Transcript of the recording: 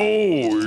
Oh.